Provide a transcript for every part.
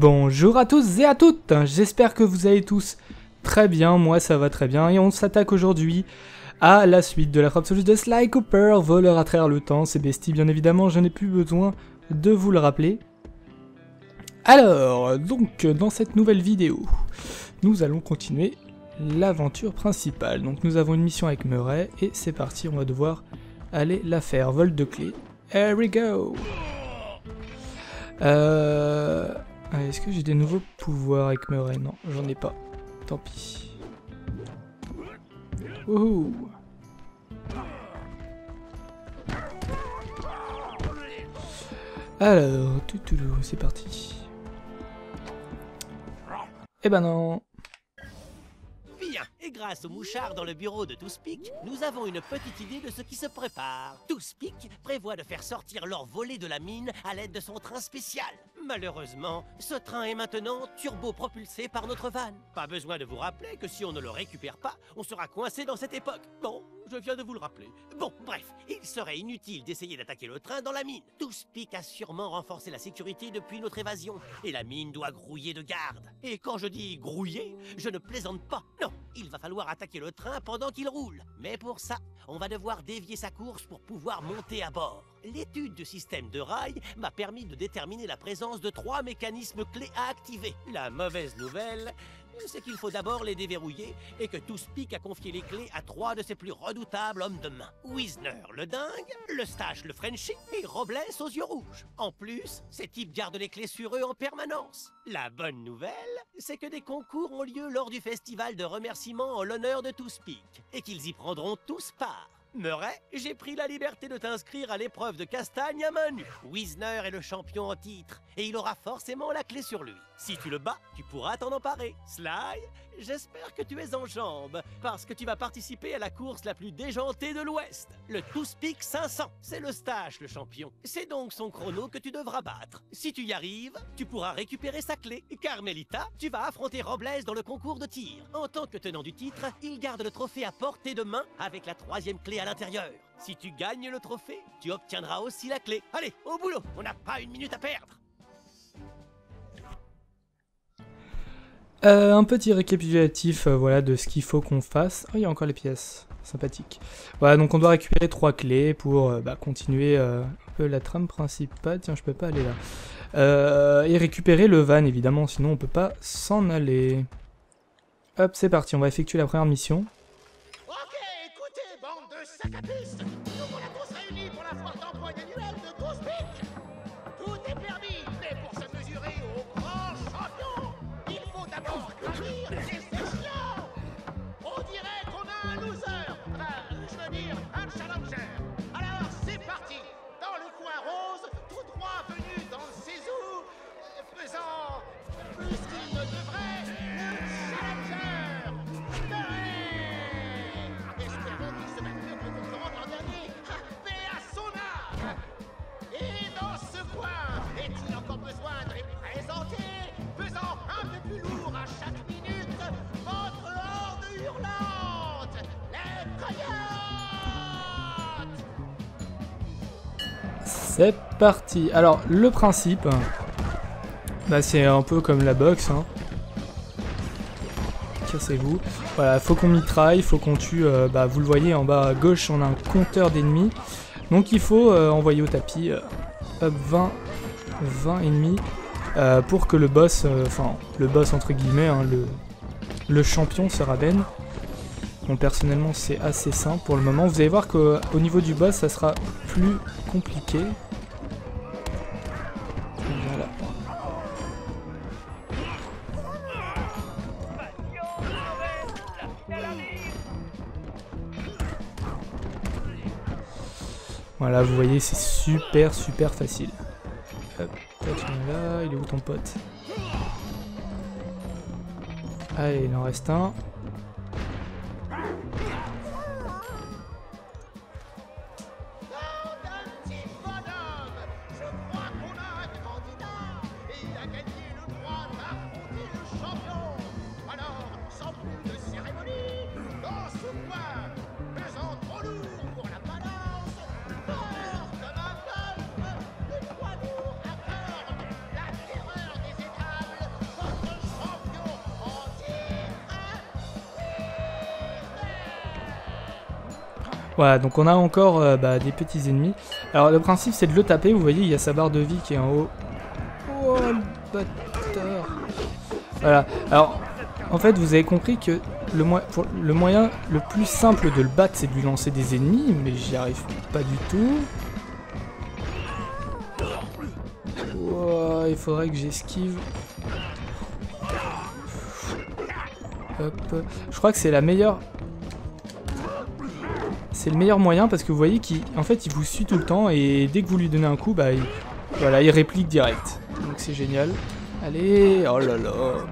Bonjour à tous et à toutes, j'espère que vous allez tous très bien, moi ça va très bien, et on s'attaque aujourd'hui à la suite de la frappe de Sly Cooper, voleur à travers le temps, c'est bestie bien évidemment, je n'ai plus besoin de vous le rappeler. Alors, donc dans cette nouvelle vidéo, nous allons continuer l'aventure principale. Donc nous avons une mission avec Murray, et c'est parti, on va devoir aller la faire. Vol de clé, here we go. Euh... Ah, est-ce que j'ai des nouveaux pouvoirs avec Murray Non, j'en ai pas. Tant pis. Ouh Alors, c'est parti. Eh ben non et grâce au mouchard dans le bureau de Toothpick, nous avons une petite idée de ce qui se prépare. Toothpick prévoit de faire sortir l'or volé de la mine à l'aide de son train spécial. Malheureusement, ce train est maintenant turbo-propulsé par notre van. Pas besoin de vous rappeler que si on ne le récupère pas, on sera coincé dans cette époque. Bon, je viens de vous le rappeler. Bon, bref, il serait inutile d'essayer d'attaquer le train dans la mine. Toothpick a sûrement renforcé la sécurité depuis notre évasion, et la mine doit grouiller de garde. Et quand je dis grouiller, je ne plaisante pas. Non, il va falloir attaquer le train pendant qu'il roule. Mais pour ça, on va devoir dévier sa course pour pouvoir monter à bord. L'étude du système de rails m'a permis de déterminer la présence de trois mécanismes clés à activer. La mauvaise nouvelle, c'est qu'il faut d'abord les déverrouiller et que Toothpick a confié les clés à trois de ses plus redoutables hommes de main. Wisner, le dingue, le Stache, le Frenchie et Robles aux yeux rouges. En plus, ces types gardent les clés sur eux en permanence. La bonne nouvelle, c'est que des concours ont lieu lors du festival de remerciements en l'honneur de Toothpick et qu'ils y prendront tous part. Murray, j'ai pris la liberté de t'inscrire à l'épreuve de castagne à main. Wisner est le champion en titre, et il aura forcément la clé sur lui. Si tu le bats, tu pourras t'en emparer. Sly, j'espère que tu es en jambes, parce que tu vas participer à la course la plus déjantée de l'Ouest, le Toothpick 500. C'est le stage, le champion. C'est donc son chrono que tu devras battre. Si tu y arrives, tu pourras récupérer sa clé. Carmelita, tu vas affronter Robles dans le concours de tir. En tant que tenant du titre, il garde le trophée à portée de main avec la troisième clé à l'intérieur. Si tu gagnes le trophée, tu obtiendras aussi la clé. Allez, au boulot, on n'a pas une minute à perdre. Euh, un petit récapitulatif euh, voilà, de ce qu'il faut qu'on fasse. Oh, il y a encore les pièces. Sympathique. Voilà, donc on doit récupérer trois clés pour euh, bah, continuer un peu la trame principale. Tiens, je peux pas aller là. et récupérer le van, évidemment, sinon on peut pas s'en aller. Hop, c'est parti, on va effectuer la première mission. Ok, écoutez, bande de sac à puce Nous voilà tous réunis pour la foire d'emploi annuelle de C'est parti. Alors, le principe, bah, c'est un peu comme la boxe. Hein. Cassez-vous. Voilà, faut qu'on mitraille, faut qu'on tue. euh, bah, vous le voyez en bas à gauche, on a un compteur d'ennemis. Donc il faut euh, envoyer au tapis euh, hop, 20, 20 ennemis euh, pour que le boss, euh, enfin le boss entre guillemets, hein, le, le champion se ravenne. Bon, personnellement, c'est assez simple pour le moment. Vous allez voir qu'au niveau du boss, ça sera plus compliqué. Vous voyez, c'est super, super facile. Hop, là, il est où ton pote? Allez, il en reste un. Voilà, donc on a encore euh, bah, des petits ennemis. Alors le principe c'est de le taper, vous voyez il y a sa barre de vie qui est en haut. Oh le bâtard Voilà, alors en fait vous avez compris que le, moyen le plus simple de le battre c'est de lui lancer des ennemis, mais j'y arrive pas du tout. Ouah, il faudrait que j'esquive. Je crois que c'est la meilleure c'est le meilleur moyen parce que vous voyez qu'il en fait il vous suit tout le temps et dès que vous lui donnez un coup bah il, voilà il réplique direct. Donc c'est génial. Allez oh là là.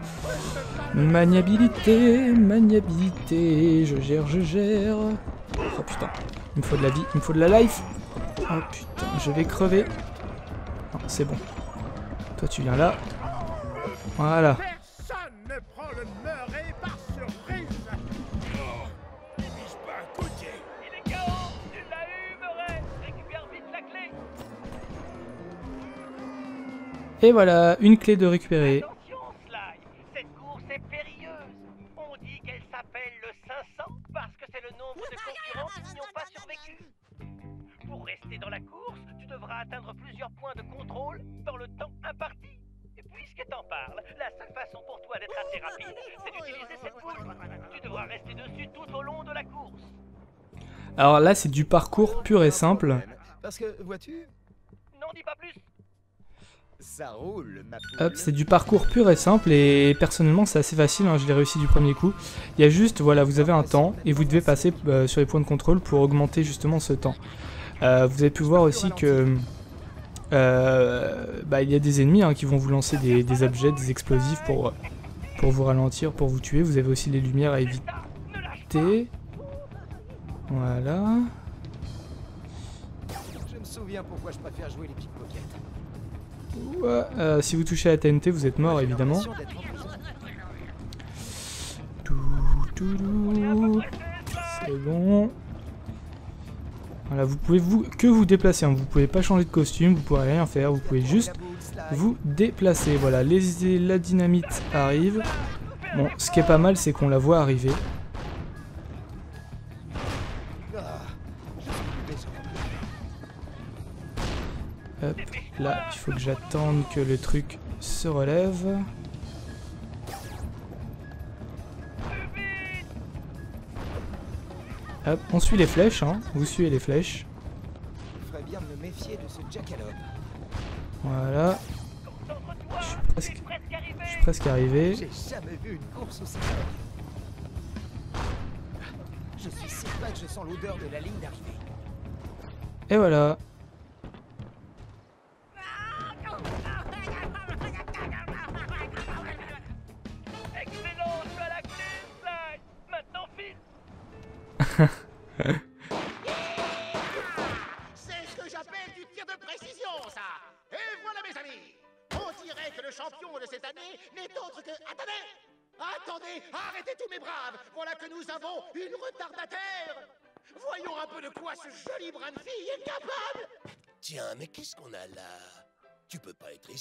Maniabilité maniabilité je gère je gère. Oh putain il me faut de la vie il me faut de la life. Oh putain je vais crever. Non c'est bon. Toi tu viens là. Voilà et voilà une clé de récupérer Attention, Sly Cette course est périlleuse On dit qu'elle s'appelle le 500 parce que c'est le nombre de concurrents qui n'y ont pas survécu. Pour rester dans la course, tu devras atteindre plusieurs points de contrôle dans le temps imparti. Et puisque t'en parles, la seule façon pour toi d'être assez rapide, c'est d'utiliser cette boule. Tu devras rester dessus tout au long de la course. alors là c'est du parcours pur et simple Parce que, vois-tu, N'en dis pas plus ça roule, ma poule. Hop, c'est du parcours pur et simple et personnellement c'est assez facile, hein, je l'ai réussi du premier coup. Il y a juste, voilà, vous avez un temps et vous devez passer euh, sur les points de contrôle pour augmenter justement ce temps. Euh, vous avez pu voir aussi que euh, bah, il y a des ennemis hein, qui vont vous lancer des, des objets, des explosifs pour, pour vous ralentir, pour vous tuer. Vous avez aussi les lumières à éviter. Voilà. Je me souviens pourquoi je préfère jouer les pickpockets. Euh, si vous touchez à la TNT, vous êtes mort évidemment. C'est bon. Voilà, vous pouvez vous que vous déplacer. hein. Vous pouvez pas changer de costume, vous pouvez rien faire. Vous pouvez juste vous déplacer. Voilà, les, la dynamite arrive. Bon, ce qui est pas mal, c'est qu'on la voit arriver. Là, il faut que j'attende que le truc se relève. Hop, on suit les flèches, hein. Vous suivez les flèches. Il ferait bien de me méfier de ce jackalope. Voilà, je suis presque, arrivé je suis presque arrivé. J'ai jamais vu une course aussi belle. Je suis certain que je sens l'odeur de la ligne d'arrivée. Et voilà.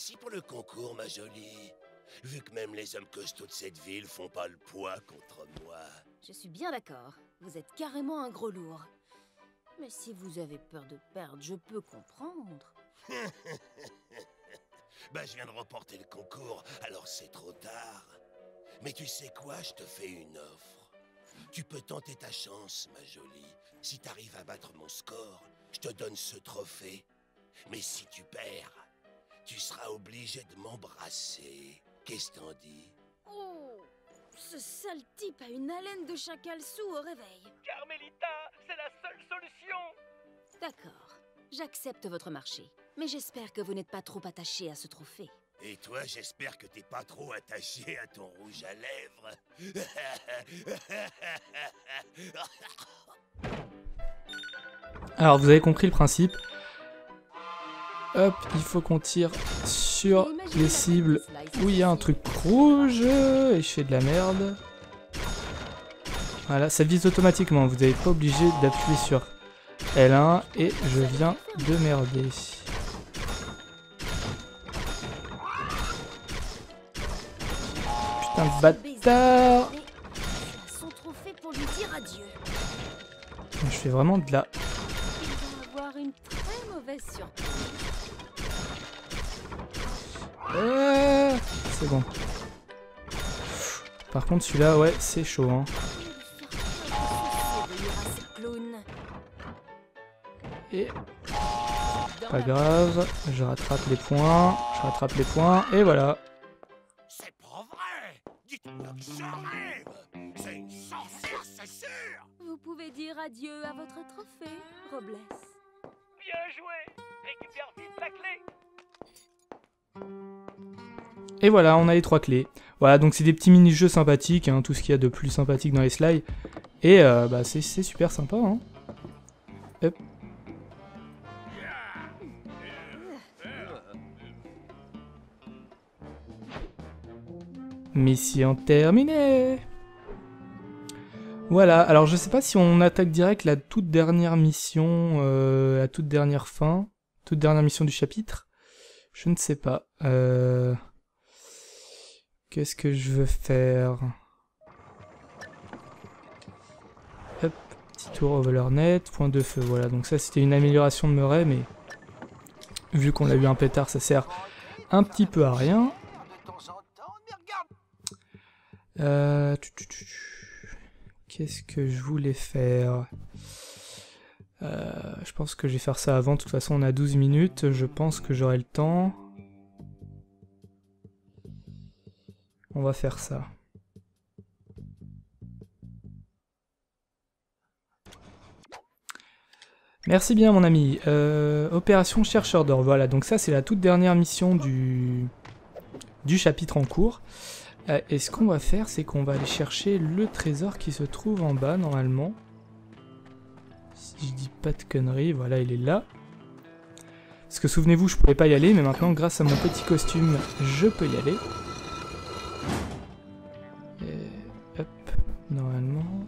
Ici pour le concours, ma jolie. Vu que même les hommes costauds de cette ville font pas le poids contre moi. Je suis bien d'accord. Vous êtes carrément un gros lourd. Mais si vous avez peur de perdre, je peux comprendre. Bah, je viens de remporter le concours, alors c'est trop tard. Mais tu sais quoi, je te fais une offre. Tu peux tenter ta chance, ma jolie. Si t'arrives à battre mon score, je te donne ce trophée. Mais si tu perds, tu seras obligé de m'embrasser. Qu'est-ce que t'en dis? Oh Ce sale type a une haleine de chacal sous au réveil. Carmelita, c'est la seule solution D'accord. J'accepte votre marché. Mais j'espère que vous n'êtes pas trop attaché à ce trophée. Et toi, j'espère que t'es pas trop attaché à ton rouge à lèvres. Alors, vous avez compris le principe. Hop, il faut qu'on tire sur les cibles où il y a un truc rouge et je fais de la merde. Voilà, ça vise automatiquement, vous n'êtes pas obligé d'appuyer sur L1 et je viens de merder. Putain de bâtard je fais vraiment de la... Euh, c'est bon. Par contre, celui-là, ouais, c'est chaud. Hein. Et pas grave, je rattrape les points, je rattrape les points, et voilà. C'est pas vrai Dites-moi que je rêve C'est une sorcière, c'est sûr Vous pouvez dire adieu à votre trophée, Robles. Bien joué Récupère vite la clé Et voilà, on a les trois clés. Voilà, donc c'est des petits mini-jeux sympathiques, hein, tout ce qu'il y a de plus sympathique dans les slides. Et euh, bah, c'est super sympa. Hein. Mission terminée Voilà, alors je sais pas si on attaque direct la toute dernière mission, euh, la toute dernière fin, toute dernière mission du chapitre. Je ne sais pas. Euh... Qu'est-ce que je veux faire? Hop, petit tour au voleur net, point de feu, voilà. Donc ça c'était une amélioration de Murray, mais vu qu'on a eu un pétard, ça sert un petit peu à rien. Euh. Qu'est-ce que je voulais faire? Euh, Je pense que je vais faire ça avant. De toute façon, on a 12 minutes. Je pense que j'aurai le temps. On va faire ça. Merci bien mon ami. Euh, opération chercheur d'or. Voilà, donc ça c'est la toute dernière mission du, du chapitre en cours. Euh, et ce qu'on va faire, c'est qu'on va aller chercher le trésor qui se trouve en bas, normalement. Si je dis pas de conneries, voilà, il est là. Parce que souvenez-vous, je pouvais pas y aller, mais maintenant, grâce à mon petit costume, je peux y aller. Et hop, normalement...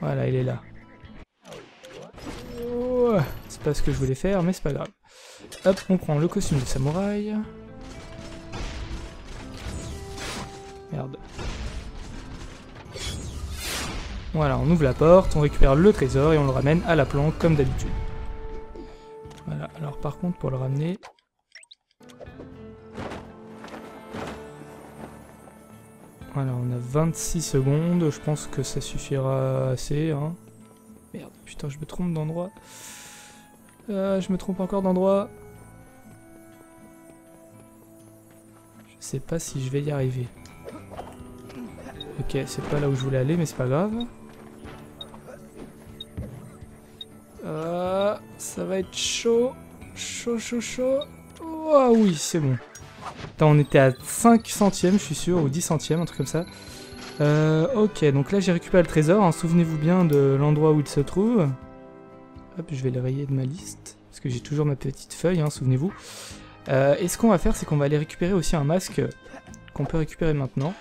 Voilà, il est là. Oh, c'est pas ce que je voulais faire, mais c'est pas grave. Hop, on prend le costume de samouraï. Merde. Voilà, on ouvre la porte, on récupère le trésor et on le ramène à la planque comme d'habitude. Voilà, alors par contre pour le ramener... Voilà, on a 26 secondes, je pense que ça suffira assez. Hein. Merde, putain, je me trompe d'endroit. Euh, je me trompe encore d'endroit. Je sais pas si je vais y arriver. Ok, c'est pas là où je voulais aller, mais c'est pas grave. Ça va être chaud. Chaud, chaud, chaud. Oh oui, c'est bon. Attends, on était à 5 centièmes, je suis sûr, ou 10 centièmes, un truc comme ça. Euh, ok, donc là j'ai récupéré le trésor. hein, Souvenez-vous bien de l'endroit où il se trouve. Hop, je vais le rayer de ma liste. Parce que j'ai toujours ma petite feuille, hein, souvenez-vous. Euh, et ce qu'on va faire, c'est qu'on va aller récupérer aussi un masque qu'on peut récupérer maintenant.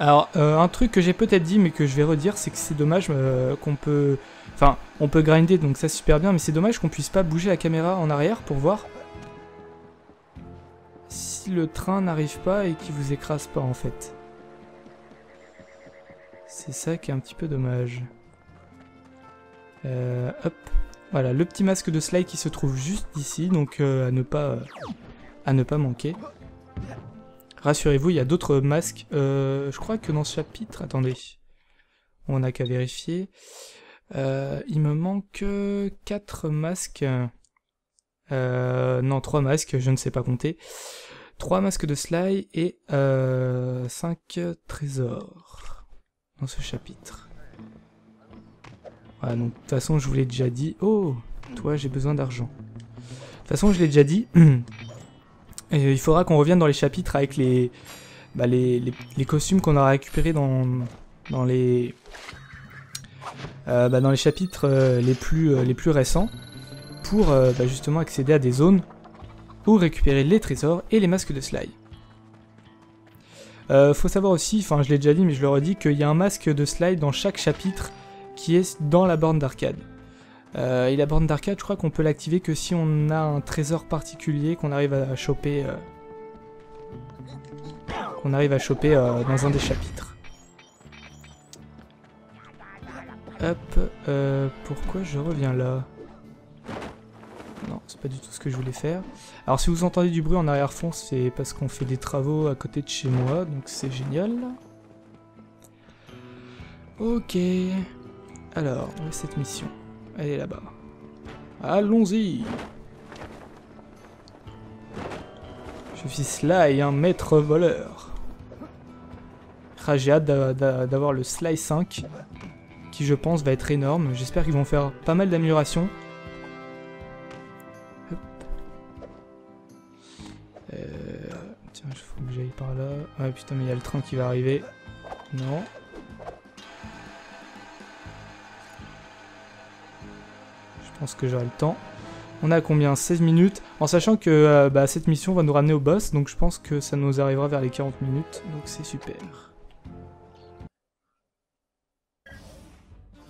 Alors, euh, un truc que j'ai peut-être dit, mais que je vais redire, c'est que c'est dommage euh, qu'on peut... Enfin, on peut grinder, donc ça super bien, mais c'est dommage qu'on puisse pas bouger la caméra en arrière pour voir si le train n'arrive pas et qu'il vous écrase pas, en fait. C'est ça qui est un petit peu dommage. Euh, hop. Voilà, le petit masque de slide qui se trouve juste ici, donc euh, à ne pas... à ne pas manquer. Rassurez-vous, il y a d'autres masques. Euh, je crois que dans ce chapitre... Attendez. On n'a qu'à vérifier. Euh, il me manque 4 masques. Euh, non, 3 masques, je ne sais pas compter. 3 masques de Sly et 5 trésors dans ce chapitre. Voilà, donc de toute façon, je vous l'ai déjà dit. Oh, toi, j'ai besoin d'argent. De toute façon, je l'ai déjà dit. Il faudra qu'on revienne dans les chapitres avec les, bah, costumes qu'on a récupérés dans, euh, bah, les chapitres euh, les, plus, euh, les plus récents pour bah, justement accéder à des zones où récupérer les trésors et les masques de Sly. Euh, faut savoir aussi, enfin je l'ai déjà dit mais je le redis, qu'il y a un masque de Sly dans chaque chapitre qui est dans la borne d'arcade. Euh, et la borne d'arcade, je crois qu'on peut l'activer que si on a un trésor particulier qu'on arrive à choper, euh, qu'on arrive à choper euh, dans un des chapitres. Hop, euh, pourquoi je reviens là? Non, c'est pas du tout ce que je voulais faire. Alors si vous entendez du bruit en arrière-fond, c'est parce qu'on fait des travaux à côté de chez moi, donc c'est génial. Ok. Alors, où est cette mission Elle est là-bas. Allons-y Je suis Sly, un maître voleur. Ah, J'ai hâte d'a- d'a- d'avoir le Sly 5, qui je pense va être énorme. J'espère qu'ils vont faire pas mal d'améliorations. Euh, Tiens, il faut que j'aille par là. Ouais, putain, mais il y a le train qui va arriver. Non. Que j'aurai le temps. On a combien? 16 minutes En sachant que euh, bah, cette mission va nous ramener au boss, donc je pense que ça nous arrivera vers les 40 minutes, donc c'est super.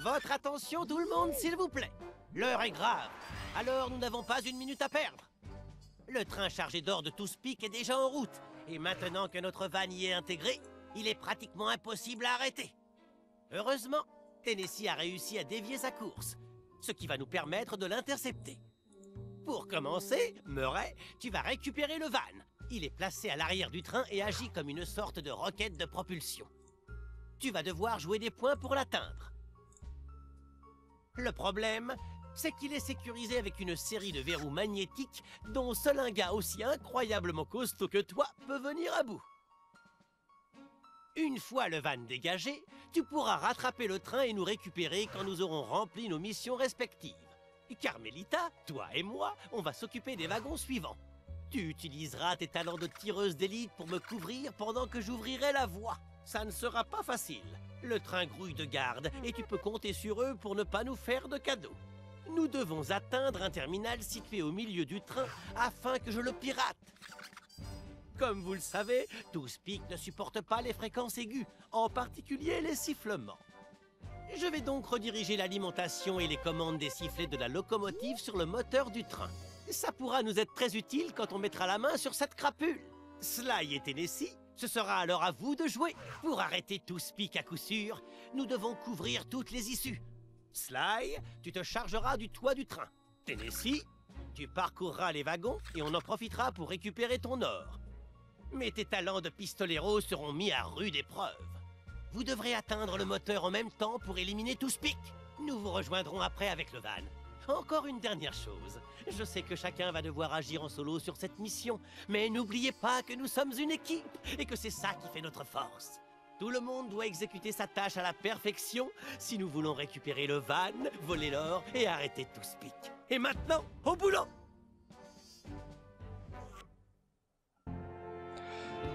Votre attention, tout le monde, s'il vous plaît. L'heure est grave. Alors, nous n'avons pas une minute à perdre. Le train chargé d'or de Toothpick est déjà en route. Et maintenant que notre van y est intégré, il est pratiquement impossible à arrêter. Heureusement, Tennessee a réussi à dévier sa course, ce qui va nous permettre de l'intercepter. Pour commencer, Murray, tu vas récupérer le van. Il est placé à l'arrière du train et agit comme une sorte de roquette de propulsion. Tu vas devoir jouer des points pour l'atteindre. Le problème, c'est qu'il est sécurisé avec une série de verrous magnétiques dont seul un gars aussi incroyablement costaud que toi peut venir à bout. Une fois le van dégagé, tu pourras rattraper le train et nous récupérer quand nous aurons rempli nos missions respectives. Carmelita, toi et moi, on va s'occuper des wagons suivants. Tu utiliseras tes talents de tireuse d'élite pour me couvrir pendant que j'ouvrirai la voie. Ça ne sera pas facile. Le train grouille de garde et tu peux compter sur eux pour ne pas nous faire de cadeaux. Nous devons atteindre un terminal situé au milieu du train afin que je le pirate. Comme vous le savez, Toothpick ne supporte pas les fréquences aiguës, en particulier les sifflements. Je vais donc rediriger l'alimentation et les commandes des sifflets de la locomotive sur le moteur du train. Ça pourra nous être très utile quand on mettra la main sur cette crapule. Sly et Tennessee, ce sera alors à vous de jouer. Pour arrêter Toothpick à coup sûr, nous devons couvrir toutes les issues. Sly, tu te chargeras du toit du train. Tennessee, tu parcourras les wagons et on en profitera pour récupérer ton or. Mais tes talents de pistolero seront mis à rude épreuve. Vous devrez atteindre le moteur en même temps pour éliminer Toothpick. Nous vous rejoindrons après avec le van. Encore une dernière chose. Je sais que chacun va devoir agir en solo sur cette mission, mais n'oubliez pas que nous sommes une équipe et que c'est ça qui fait notre force. Tout le monde doit exécuter sa tâche à la perfection si nous voulons récupérer le van, voler l'or et arrêter Toothpick. Et maintenant, au boulot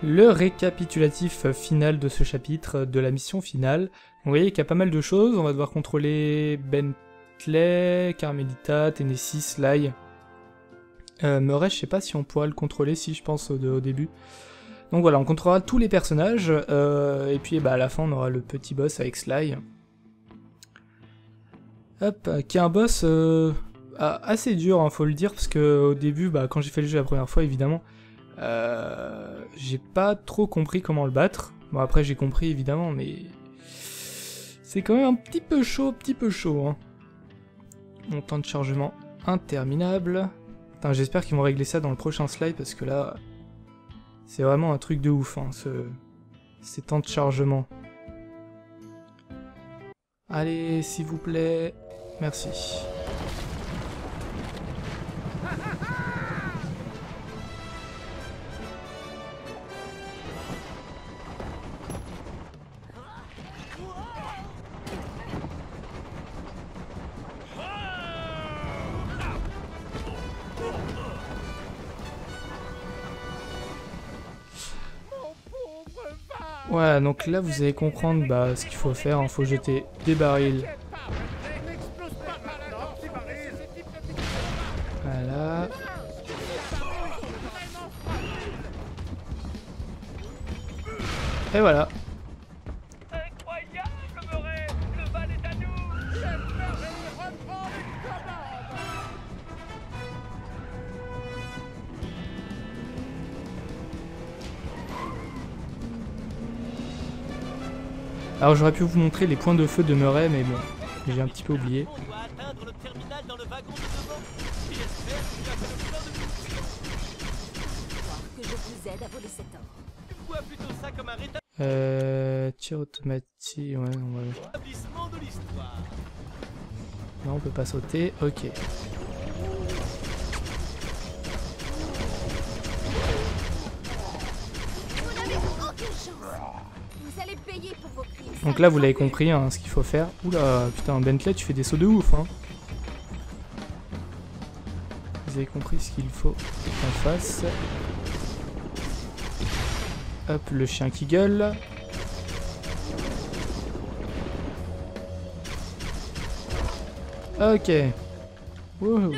Le récapitulatif final de ce chapitre, de la mission finale. Vous voyez qu'il y a pas mal de choses, on va devoir contrôler Bentley, Carmelita, Tennessee, Sly. Euh, Murray, je sais pas si on pourra le contrôler, si je pense au, début. Donc voilà, on contrôlera tous les personnages, euh, et puis bah, à la fin on aura le petit boss avec Sly. Hop, qui est un boss euh, assez dur, hein, faut le dire, parce que au début, bah, quand j'ai fait le jeu la première fois, évidemment, euh, j'ai pas trop compris comment le battre. Bon après j'ai compris évidemment, mais c'est quand même un petit peu chaud, petit peu chaud. Hein. Mon temps de chargement interminable. J'espère qu'ils vont régler ça dans le prochain slide parce que là, c'est vraiment un truc de ouf, hein, ce... ces temps de chargement. Allez, s'il vous plaît, merci. Ouais, donc là vous allez comprendre bah, ce qu'il faut faire, il faut jeter des barils. J'aurais pu vous montrer les points de feu de Murray, mais bon, J'ai un petit peu oublié. Euh, tir automatique, ouais, on va... Non, on peut pas sauter, ok. Allez payer pour vos crimes. Donc là, vous l'avez compris, hein, ce qu'il faut faire. Oula, putain, Bentley, tu fais des sauts de ouf, hein. Vous avez compris ce qu'il faut qu'on fasse. Hop, le chien qui gueule. Ok. Wouhou.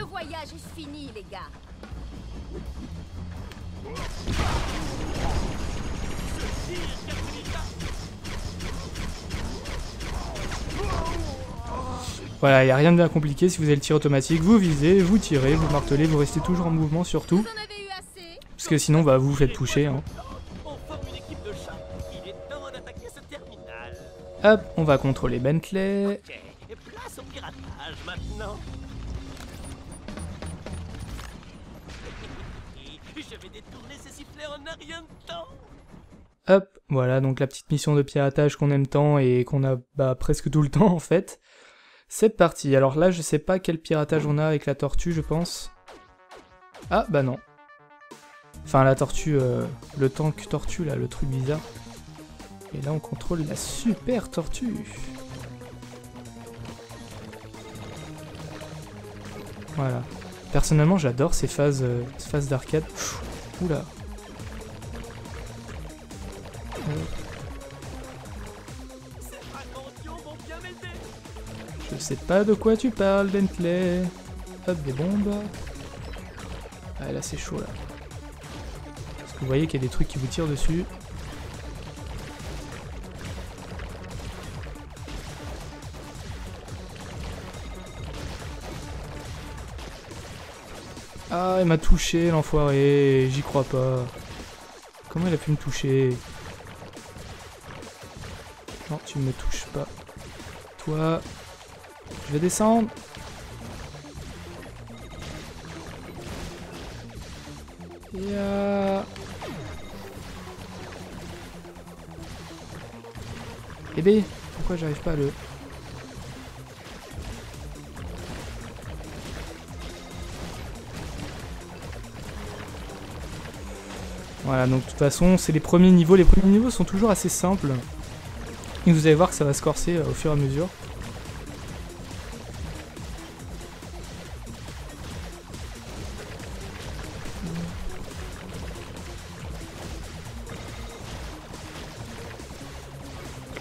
Voilà, il n'y a rien de bien compliqué. Si vous avez le tir automatique, vous visez, vous tirez, vous martelez, vous restez toujours en mouvement surtout. Parce que sinon, bah, vous vous faites toucher. Hein. On forme une équipe de chats. Il est temps d'attaquer ce terminal. Hop, on va contrôler Bentley. Hop, voilà, donc la petite mission de piratage qu'on aime tant et qu'on a bah, presque tout le temps en fait. C'est parti. Alors là, je sais pas quel piratage on a avec la tortue, je pense. Ah, bah non. Enfin, la tortue, euh, le tank tortue, là, le truc bizarre. Et là, on contrôle la super tortue. Voilà. Personnellement, j'adore ces phases, euh, phases d'arcade. Oula. Sais pas de quoi tu parles, Bentley. Hop, des bombes. Ah, là, c'est chaud, là. Parce que vous voyez qu'il y a des trucs qui vous tirent dessus. Ah, il m'a touché, l'enfoiré. J'y crois pas. Comment il a pu me toucher? Non, tu me touches pas. Toi, je vais descendre. Ya. Eh ben, pourquoi j'arrive pas à le... Voilà, donc de toute façon, c'est les premiers niveaux. Les premiers niveaux sont toujours assez simples. Et vous allez voir que ça va se corser euh, au fur et à mesure.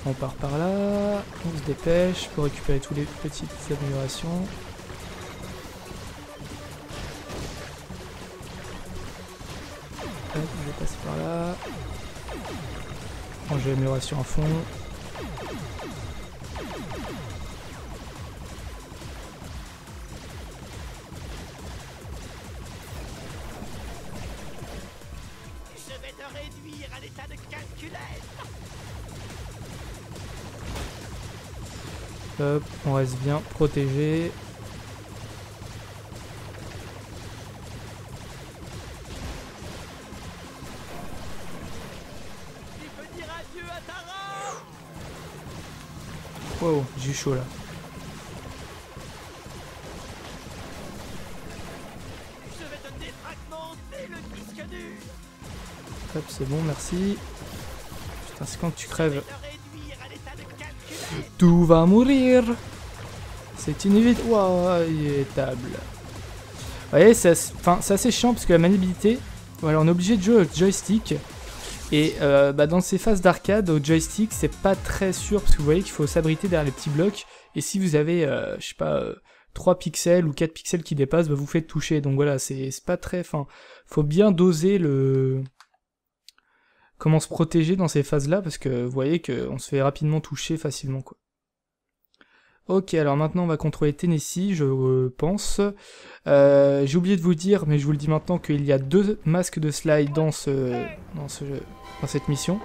On part par là, on se dépêche pour récupérer toutes les petites améliorations. Hop, on va passer par là. Ranger l'amélioration à fond. Reste bien protégé. Wow, j'ai chaud là. Je vais te défragmenter le disque dur. Hop, c'est bon, merci. Putain, c'est quand tu crèves. Tout va mourir. C'est inévitable. Vous voyez, c'est chiant parce que la maniabilité, voilà, on est obligé de jouer au joystick. Et euh, bah, dans ces phases d'arcade, au joystick, c'est pas très sûr parce que vous voyez qu'il faut s'abriter derrière les petits blocs. Et si vous avez, euh, je sais pas, euh, 3 pixels ou 4 pixels qui dépassent, bah, vous faites toucher. Donc voilà, c'est pas très. Enfin, faut bien doser le. Comment se protéger dans ces phases-là parce que vous voyez qu'on se fait rapidement toucher facilement, quoi. Ok, alors maintenant on va contrôler Tennessee, je euh, pense. Euh, J'ai oublié de vous dire, mais je vous le dis maintenant, qu'il y a deux masques de slide dans ce, dans ce, dans cette mission.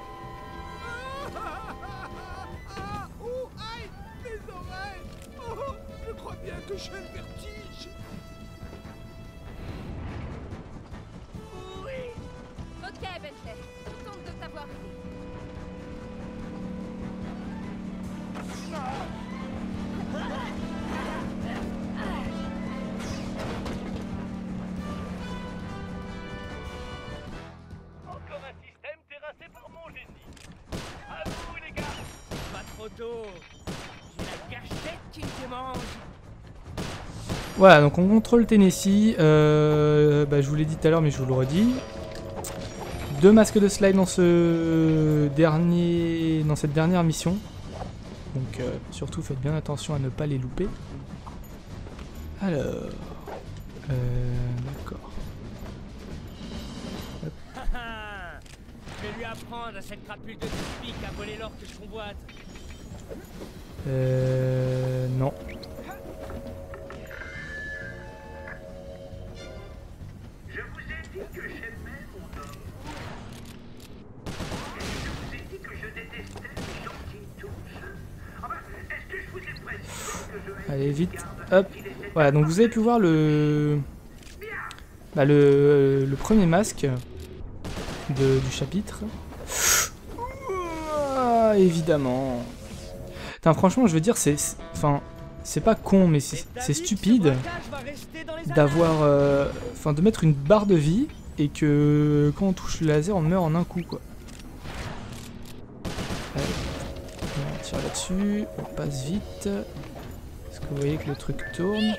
Voilà, donc on contrôle Tennessee. Euh, bah, je vous l'ai dit tout à l'heure, mais je vous le redis. Deux masques de slide dans ce dernier, dans cette dernière mission. Donc euh, surtout faites bien attention à ne pas les louper. Alors, euh, d'accord. Je vais lui apprendre à cette crapule de typique à voler l'or que je convoite. Euh, non. Allez vite, hop. Voilà, donc vous avez pu voir le, bah, le, le premier masque de- du chapitre. Ah, évidemment. Franchement, je veux dire, c'est, enfin, c'est pas con, mais c'est c'est stupide d'avoir, euh, enfin, de mettre une barre de vie et que quand on touche le laser, on meurt en un coup, quoi. Allez. On tire là-dessus, on passe vite. Vous voyez que le truc tourne.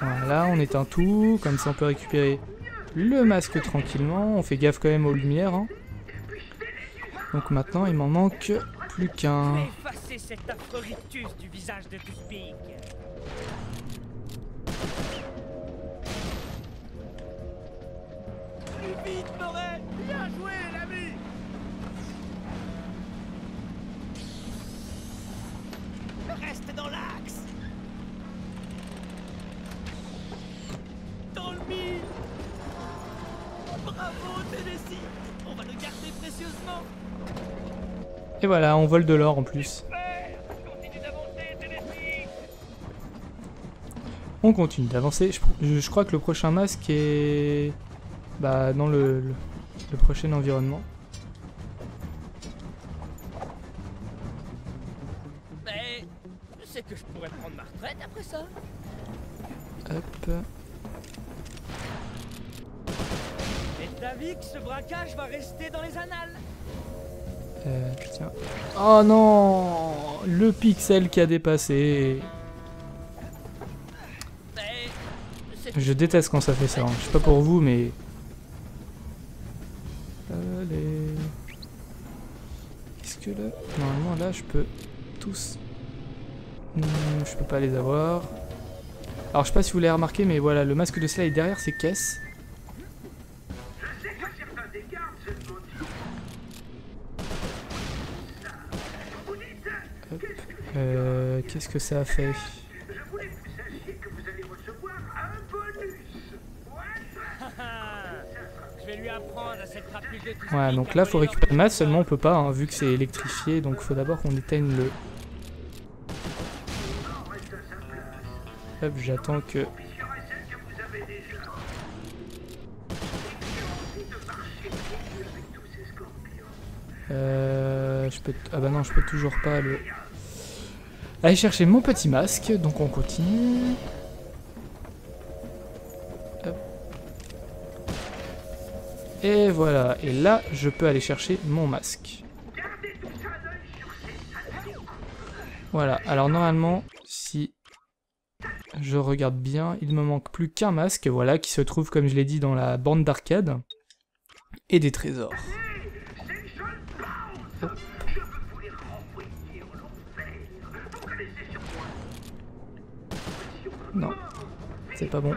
Voilà, on éteint tout, comme ça on peut récupérer le masque tranquillement. On fait gaffe quand même aux lumières. hein. Donc maintenant il m'en manque plus qu'un. Vite, Moret. Bien joué, l'ami. Reste dans l'axe. Dans le mille. Bravo, Tennessee. On va le garder précieusement. Et voilà, on vole de l'or en plus. On continue d'avancer. Je- je crois que le prochain masque est bah, dans le, le- le prochain environnement. Mais c'est que je pourrais prendre ma retraite après ça. Hop. Et t'as vu que ce braquage va rester dans les annales Euh, tiens. Oh non Le pixel qui a dépassé. Je déteste quand ça fait ça. hein. Je sais pas pour vous, mais... là, je peux tous... Hmm, je peux pas les avoir. Alors, je sais pas si vous l'avez remarqué, mais voilà, le masque de slide derrière ces caisses. Euh, Qu'est-ce que ça a fait? Voilà, donc là, faut récupérer masque, seulement on peut pas, hein, vu que c'est électrifié, donc faut d'abord qu'on éteigne le... Hop, j'attends que... Euh, je peux... Ah bah non, je peux toujours pas le... Aller chercher mon petit masque, donc on continue. Et voilà, et là, je peux aller chercher mon masque. Voilà, alors normalement, si je regarde bien, il me manque plus qu'un masque, voilà, qui se trouve, comme je l'ai dit, dans la bande d'arcade, et des trésors. Non, c'est pas bon.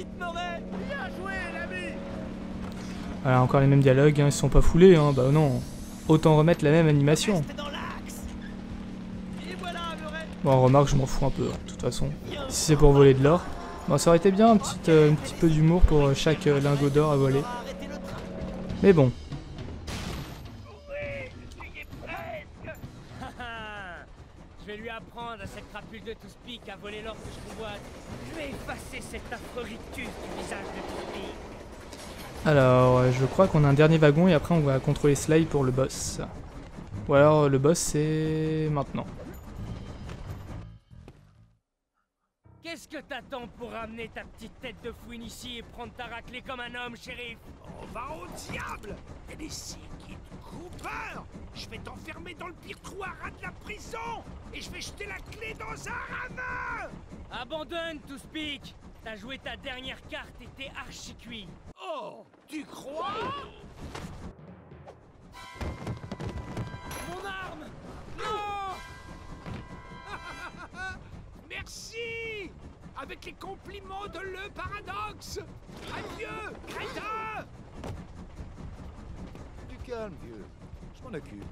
Vite, Moret Bien joué, l'ami Voilà, encore les mêmes dialogues, hein, ils sont pas foulés, hein, bah non. Autant remettre la même animation. Bon, remarque, je m'en fous un peu, hein, de toute façon. Si c'est pour voler de l'or. Bon, ça aurait été bien un petit, euh, un petit peu d'humour pour euh, chaque euh, lingot d'or à voler. Mais bon, alors euh, je crois qu'on a un dernier wagon et après on va contrôler Sly pour le boss. Ou alors euh, le boss c'est maintenant. Qu'est-ce que t'attends pour ramener ta petite tête de fouine ici et prendre ta raclée comme un homme, shérif On va au diable Tennessee Kid Cooper Je vais t'enfermer dans le pire trou à rat de la prison Et je vais jeter la clé dans un ravin. Abandonne, Toothpick. T'as joué ta dernière carte et t'es archi cuit. Oh Tu crois? Avec les compliments de le paradoxe Adieu, crétin Du calme, vieux. Je m'en occupe.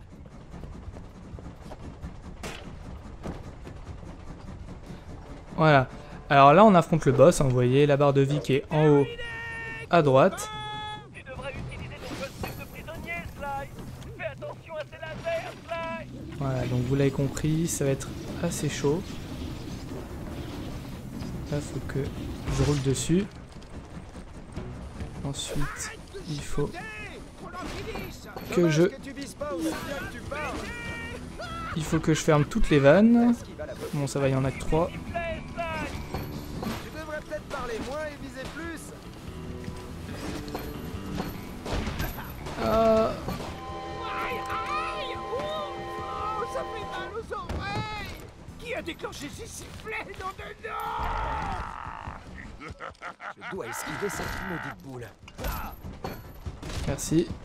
Voilà. Alors là on affronte le boss, hein, vous voyez la barre de vie qui est en haut à droite. Tu devrais utiliser ton costume de prisonnier, Sly Fais attention à ces lasers, Sly Voilà, donc vous l'avez compris, ça va être assez chaud. Faut que je roule dessus. Ensuite, il faut que je, il faut que je ferme toutes les vannes. Bon ça va, il y en a que 3.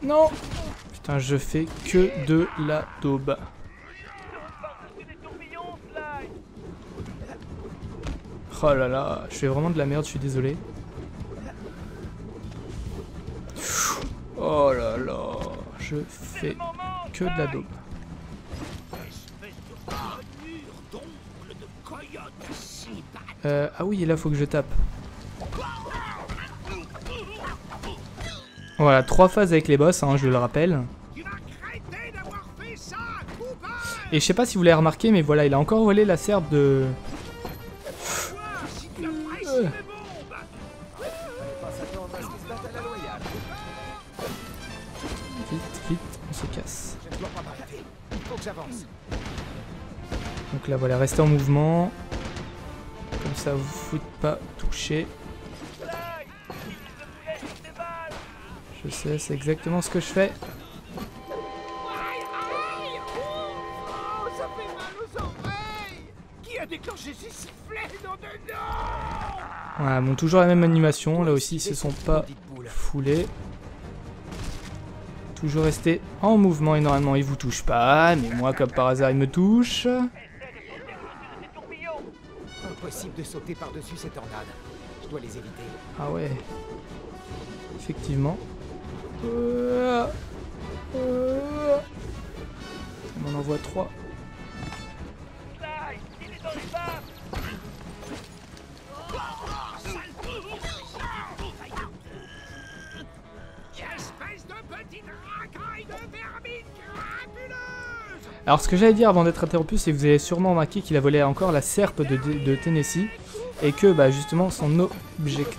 Non Putain, je fais que de la daube. Oh là là, je fais vraiment de la merde, je suis désolé. Oh là là, je fais que de la daube. Euh, ah oui, et là faut que je tape. Voilà, trois phases avec les boss, hein, je le rappelle. Et je sais pas si vous l'avez remarqué, mais voilà, il a encore volé la serpe de... Vite, vite, on se casse. Ne. Donc là, voilà, restez en mouvement. Comme ça, vous faites pas toucher. C'est exactement ce que je fais. Voilà, bon, toujours la même animation. Là aussi, ils se sont pas foulés. Toujours rester en mouvement et normalement, ils vous touchent pas. Mais moi, comme par hasard, ils me touchent. Impossible de sauter par-dessus ces tornades. Je dois les éviter. Ah ouais. Effectivement. On en envoie trois. Sly Il est dans les bas Espèce de petite racaille de vermine crapuleuse Alors ce que j'allais dire avant d'être interrompu, c'est que vous avez sûrement remarqué qu'il a volé encore la serpe de, de Tennessee. Et que bah, justement son objectif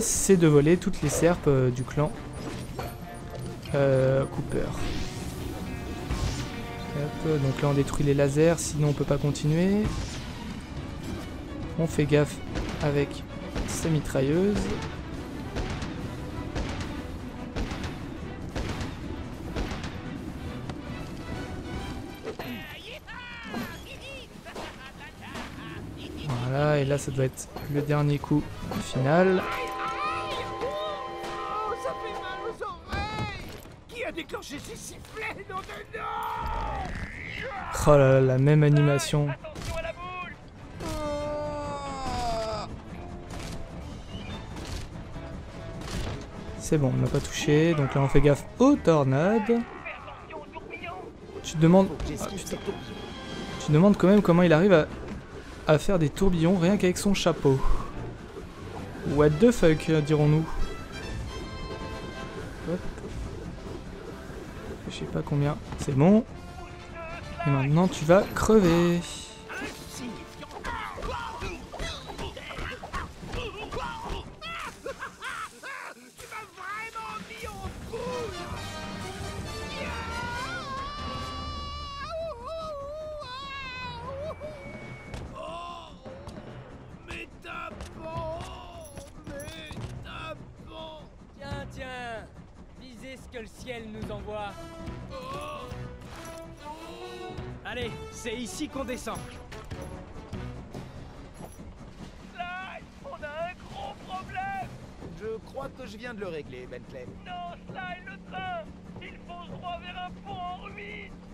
c'est de voler toutes les serpes euh, du clan euh, Cooper. Hop, donc là on détruit les lasers, sinon on peut pas continuer. On fait gaffe avec sa mitrailleuse. Et là ça doit être le dernier coup final. Oh, là là, la même animation. C'est bon, on n'a pas touché. Donc là on fait gaffe aux tornades. Tu te demandes, ah, tu te demandes quand même comment il arrive à, à faire des tourbillons rien qu'avec son chapeau. What the fuck, dirons-nous. Je sais pas combien. C'est bon. Et maintenant, tu vas crever.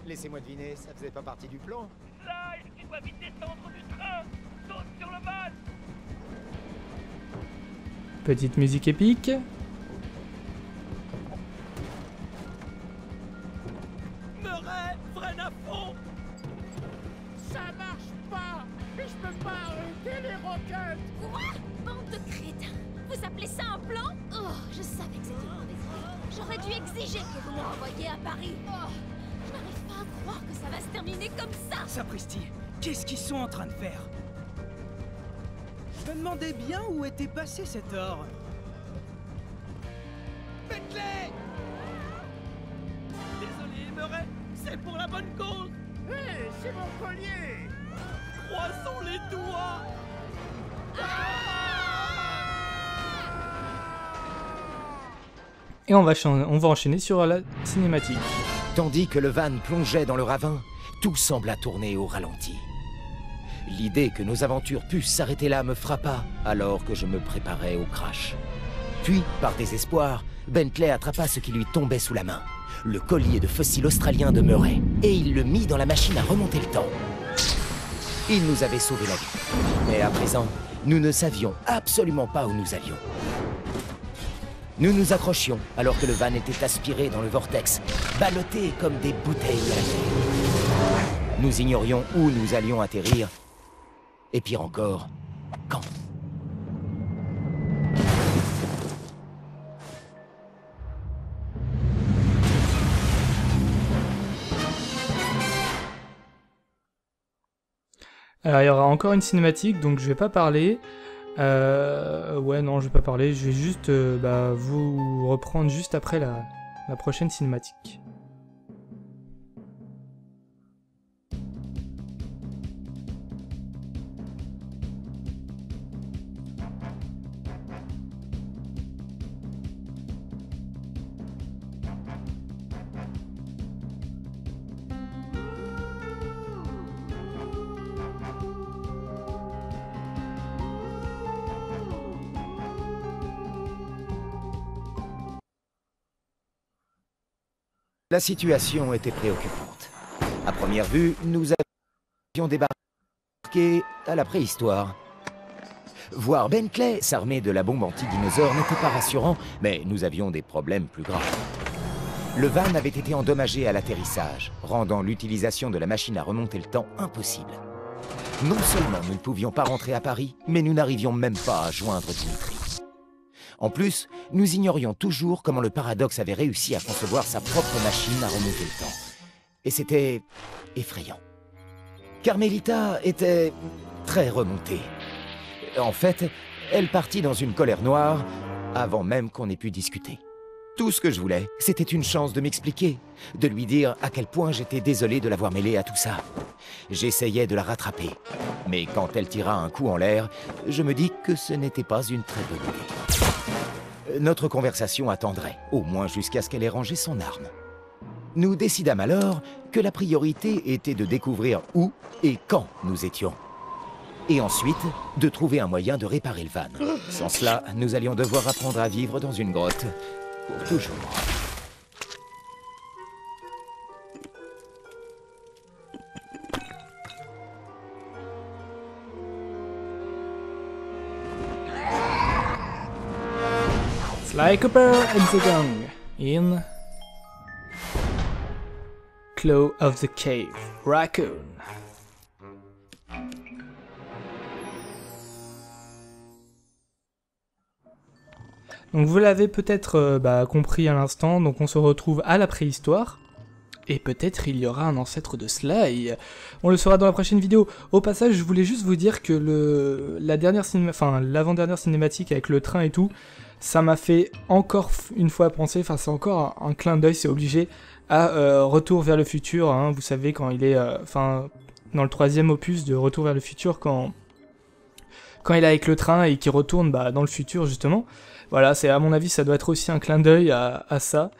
Laissez-moi deviner, ça faisait pas partie du plan. Tu dois vite descendre du train. Saute sur le van Petite musique épique. Murray, freine à fond. Ça marche pas. Et je peux pas arrêter les roquettes. Quoi? Bande de crétins. Vous appelez ça un plan? Oh, je savais que c'était une mauvaise idée. J'aurais dû exiger que vous me renvoyiez à Paris. Oh, pas croire que ça va se terminer comme ça. Sapristi, qu'est-ce qu'ils sont en train de faire? Je me demandais bien où était passé cet or. Bentley Désolé, Murray, c'est pour la bonne cause. Hé, c'est mon collier. Croisons les doigts. Et on va, on va enchaîner sur la cinématique. Tandis que le van plongeait dans le ravin, tout sembla tourner au ralenti. L'idée que nos aventures puissent s'arrêter là me frappa alors que je me préparais au crash. Puis, par désespoir, Bentley attrapa ce qui lui tombait sous la main, le collier de fossile australien de Murray, et il le mit dans la machine à remonter le temps. Il nous avait sauvé la vie. Mais à présent, nous ne savions absolument pas où nous allions. Nous nous accrochions alors que le van était aspiré dans le vortex, ballotté comme des bouteilles. Nous ignorions où nous allions atterrir, et pire encore, quand. Alors il y aura encore une cinématique, donc je vais pas parler. Euh, ouais, non, je vais pas parler. Je vais juste euh, bah, vous reprendre juste après la, la prochaine cinématique. La situation était préoccupante. À première vue, nous avions débarqué à la préhistoire. Voir Bentley s'armer de la bombe anti-dinosaure n'était pas rassurant, mais nous avions des problèmes plus graves. Le van avait été endommagé à l'atterrissage, rendant l'utilisation de la machine à remonter le temps impossible. Non seulement nous ne pouvions pas rentrer à Paris, mais nous n'arrivions même pas à joindre Dimitri. En plus, nous ignorions toujours comment le paradoxe avait réussi à concevoir sa propre machine à remonter le temps. Et c'était effrayant. Carmelita était très remontée. En fait, elle partit dans une colère noire avant même qu'on ait pu discuter. Tout ce que je voulais, c'était une chance de m'expliquer, de lui dire à quel point j'étais désolé de l'avoir mêlée à tout ça. J'essayais de la rattraper, mais quand elle tira un coup en l'air, je me dis que ce n'était pas une très bonne idée. Notre conversation attendrait, au moins jusqu'à ce qu'elle ait rangé son arme. Nous décidâmes alors que la priorité était de découvrir où et quand nous étions. Et ensuite, de trouver un moyen de réparer le van. Sans cela, nous allions devoir apprendre à vivre dans une grotte. Toujours. Sly Cooper and the Gang in Claw of the Cave, Raccoon. Donc vous l'avez peut-être euh, bah, compris à l'instant, donc on se retrouve à la préhistoire. Et peut-être il y aura un ancêtre de Sly. On le saura dans la prochaine vidéo. Au passage, je voulais juste vous dire que le la dernière cinéma, enfin l'avant-dernière cinématique avec le train et tout, ça m'a fait encore une fois penser, enfin c'est encore un, clin d'œil, c'est obligé, à euh, Retour vers le futur. hein. vous savez quand il est, euh, enfin dans le troisième opus de Retour vers le futur, quand quand il est avec le train et qu'il retourne bah, dans le futur justement. Voilà, c'est à mon avis ça doit être aussi un clin d'œil à, ça.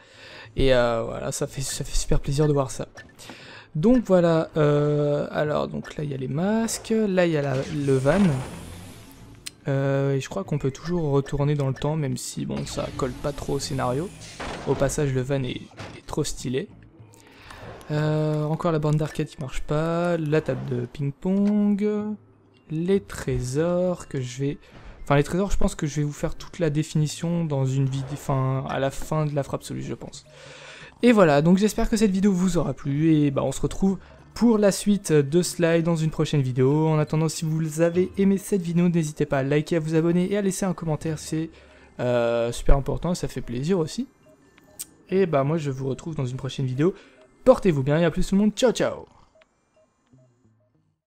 Et euh, voilà, ça fait, ça fait super plaisir de voir ça. Donc voilà, euh, alors donc là il y a les masques, là il y a le van. Euh, et je crois qu'on peut toujours retourner dans le temps, même si bon ça colle pas trop au scénario. Au passage le van est, trop stylé. Encore la bande d'arcade qui marche pas, la table de ping-pong, les trésors que je vais... Enfin les trésors je pense que je vais vous faire toute la définition dans une vidéo, enfin à la fin de la frappe absolue je pense. Et voilà, donc j'espère que cette vidéo vous aura plu et bah on se retrouve pour la suite de Sly dans une prochaine vidéo. En attendant, si vous avez aimé cette vidéo, n'hésitez pas à liker, à vous abonner et à laisser un commentaire, c'est euh, super important ça fait plaisir aussi. Et bah moi je vous retrouve dans une prochaine vidéo. Portez-vous bien et à plus tout le monde, ciao ciao